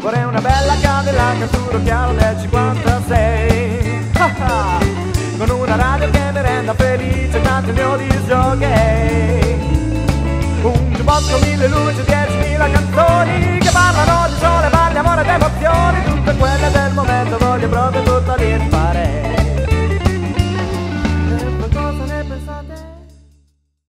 Vorrei una bella Cadillac azzurro chiaro del 56 Con una radio che mi renda felice tanto il mio disco gay Un giubbotto, mille luci, diecimila canzoni Che parlano di sole, parli, amore ed emozioni. Tutte quelle del momento voglio proprio tutta l'infanzia